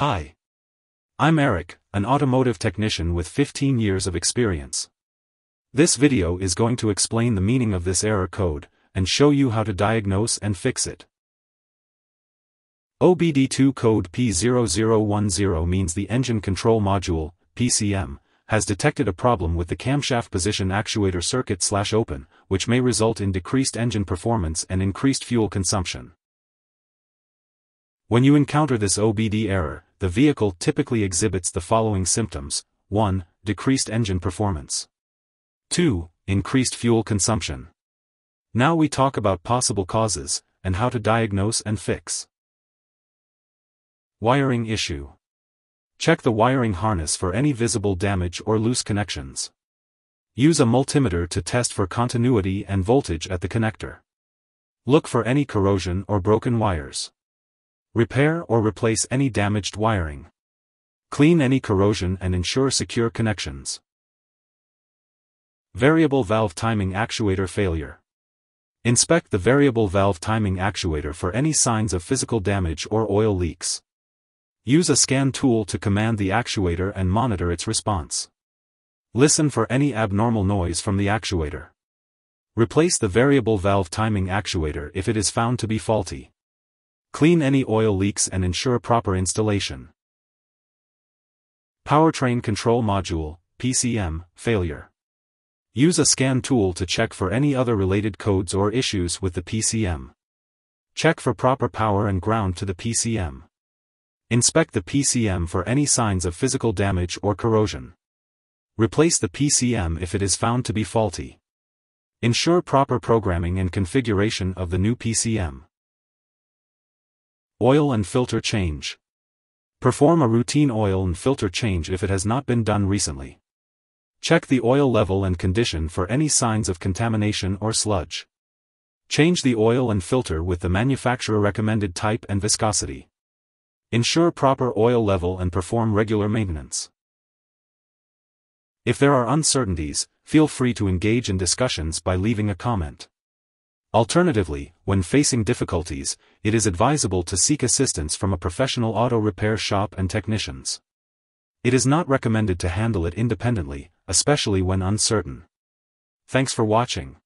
Hi. I'm Eric, an automotive technician with 15 years of experience. This video is going to explain the meaning of this error code, and show you how to diagnose and fix it. OBD2 code P0010 means the Engine Control Module, PCM, has detected a problem with the camshaft position actuator circuit slash open, which may result in decreased engine performance and increased fuel consumption. When you encounter this OBD error, the vehicle typically exhibits the following symptoms. 1. Decreased engine performance. 2. Increased fuel consumption. Now we talk about possible causes, and how to diagnose and fix. Wiring issue. Check the wiring harness for any visible damage or loose connections. Use a multimeter to test for continuity and voltage at the connector. Look for any corrosion or broken wires. Repair or replace any damaged wiring. Clean any corrosion and ensure secure connections. Variable valve timing actuator failure. Inspect the variable valve timing actuator for any signs of physical damage or oil leaks. Use a scan tool to command the actuator and monitor its response. Listen for any abnormal noise from the actuator. Replace the variable valve timing actuator if it is found to be faulty. Clean any oil leaks and ensure proper installation. Powertrain Control Module, PCM, failure. Use a scan tool to check for any other related codes or issues with the PCM. Check for proper power and ground to the PCM. Inspect the PCM for any signs of physical damage or corrosion. Replace the PCM if it is found to be faulty. Ensure proper programming and configuration of the new PCM. Oil and filter change. Perform a routine oil and filter change if it has not been done recently. Check the oil level and condition for any signs of contamination or sludge. Change the oil and filter with the manufacturer recommended type and viscosity. Ensure proper oil level and perform regular maintenance. If there are uncertainties, feel free to engage in discussions by leaving a comment. Alternatively, when facing difficulties, it is advisable to seek assistance from a professional auto repair shop and technicians. It is not recommended to handle it independently, especially when uncertain. Thanks for watching.